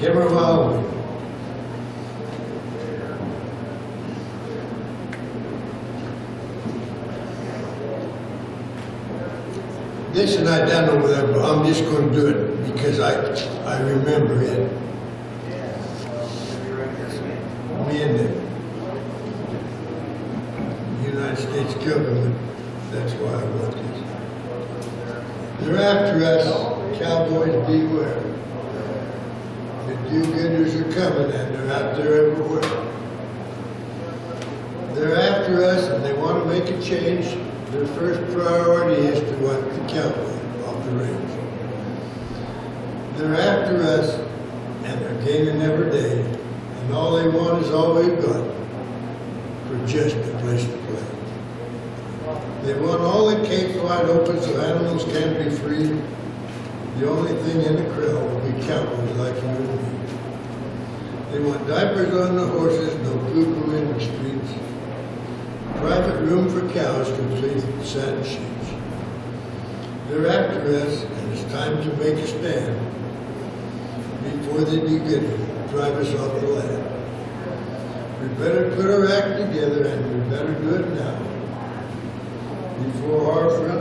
Give her a while. This and I done over there, but I'm just gonna do it because I, I remember it. Me and the United States government, that's why I want this. They're after us, cowboys beware. The do-gooders are coming and they're out there everywhere. They're after us and they want to make a change. Their first priority is to want the cowboy off the range. They're after us and they're gaining every day. And all they want is all we've got for just a place to play. They want all the gates wide open so animals can be free. The only thing in the crowd will be cowboys like you and me. They want diapers on the horses, no poo-poo in the streets. Private room for cows complete with satin sheets. They're after us, and it's time to make a stand before they do it, drive us off the land. We better put our act together, and we better do it now before our front